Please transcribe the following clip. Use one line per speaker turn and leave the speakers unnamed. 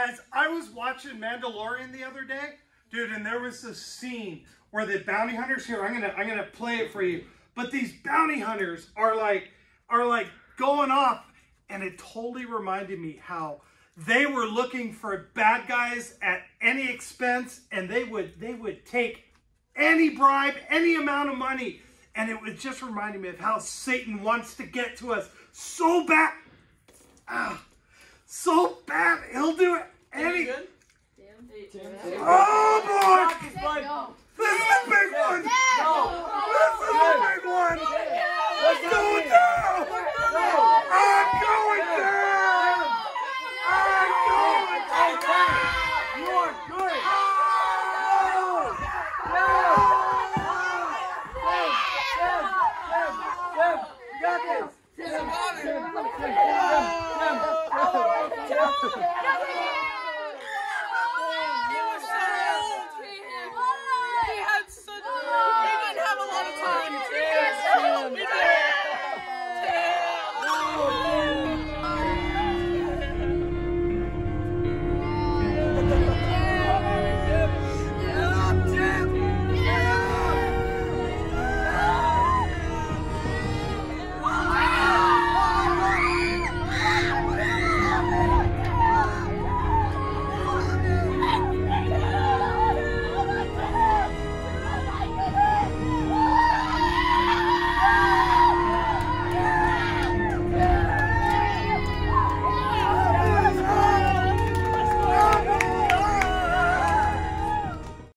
Guys, I was watching Mandalorian the other day, dude, and there was this scene where the bounty hunters here. I'm gonna I'm gonna play it for you. But these bounty hunters are like are like going off, and it totally reminded me how they were looking for bad guys at any expense, and they would they would take any bribe, any amount of money. And it was just reminding me of how Satan wants to get to us so bad. got this. Get him out of here.